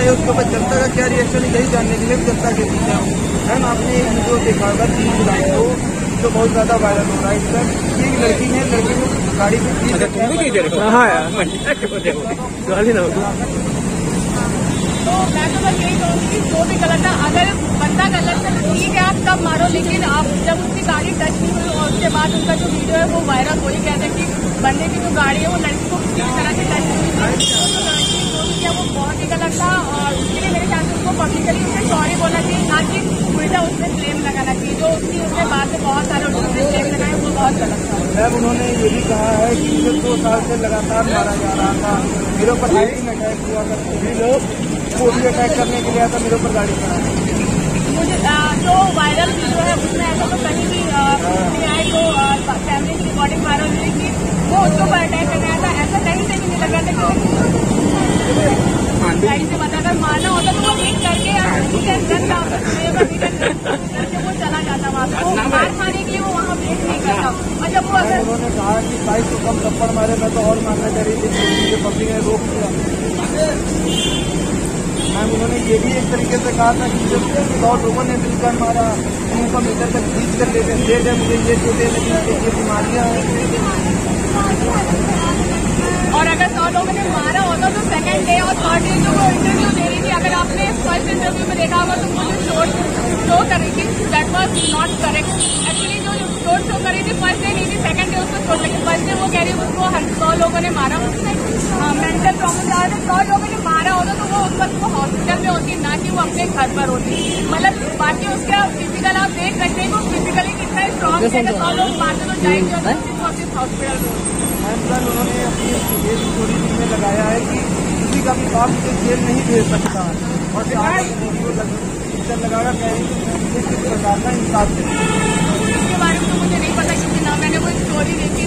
आए उसके ऊपर जनता का क्या रिएक्शन है यही जानने के लिए जनता के बीच है मैम आपने एक वीडियो देखा होगा तीन जुलाई को जो बहुत ज़्यादा वायरल हो रहा है इस पर एक लड़की ने लड़की को गाड़ी पे तीन हाँ हो तो मैं तो बस यही कहूँगी कि जो भी गलत है अगर बंदा गलत है तो ठीक है आप तब मारो लेकिन आप जब उसकी गाड़ी टच नहीं हुई और उसके बाद उनका जो वीडियो है वो वायरल हो ही गया था कि बंदे की जो गाड़ी है वो लड़की को किसी भी तरह से टच नहीं हुई थी तो जो लड़की ने जो भी किया वो बहुत ही गलत था और उसके लिए मेरे ख्याल से उसको पब्लिकली उसे सॉरी बोलना चाहिए ना कि उल्टा उसने ब्लेम लगाना चाहिए जो उसकी, उसने बाद में बहुत सारे उसने ब्लेम लगाए, वो बहुत गलत था। मैम, उन्होंने ये भी कहा है कि मुझे दो साल से लगातार मारा जा रहा था। मेरे ऊपर हाइटिंग अटैक हुआ था। सभी लोग, वो भी अटैक करने के लिए था मेरे ऊपर गाड़ी चला मुझे अ, जो वायरल वीडियो है उसमें ऐसा तो कहीं भी अ, नहीं आया जो फैमिली की रिकॉर्डिंग वायरल हुई कि वो उसके ऊपर अटैक करने आया था ऐसा कहीं से भी नहीं लगा था कि गाड़ी से बता अगर मारना होता तो वो हिट करके या ठीक है गन डाल करके वो चला जाता वहाँ पे वो मार खाने के लिए वो वहाँ वेट नहीं और जब उन्होंने कहा कि बाइक को कम थप्पड़ मारे मैं तो और मारना रही थी पब्लिक ने रोक दिया। मैम उन्होंने ये भी एक तरीके से कहा था कि जब सौ लोगों ने मिलकर मारा उनका मीटर तक खींच कर लेते दे दे मुझे ये चोटें लगी ये बीमारियाँ हैं। और अगर सौ लोगों ने मारा होता तो सेकंड डे और थर्ड डे जो वो इंटरव्यू दे रही थी अगर आपने फ़र्स्ट इंटरव्यू में देखा होगा तो मुझे शोर थे वो कह रही है उसको हर सौ लोगों ने मारा। उसने मेंटल प्रॉब्लम जा रहा था सौ लोगों ने मारा होता तो वो उस वक्त वो हॉस्पिटल में होती ना कि वो अपने घर पर होती। मतलब बाकी उसका फ़िज़िकल आप देख सकते हैं वो फिजिकली कितना स्ट्रॉन्ग है सौ लोग मारते तो जाएँगे hmm? हॉस्पिटल में उन्होंने अपनी देश में लगाया है कि किसी का भी काम मुझे जेल नहीं भेज सकता। और पिक्चर लगाकर कह रही किस प्रकार का इंसाफ इसके बारे में तो मुझे नहीं पता क्योंकि ना मैंने कोई स्टोरी देखी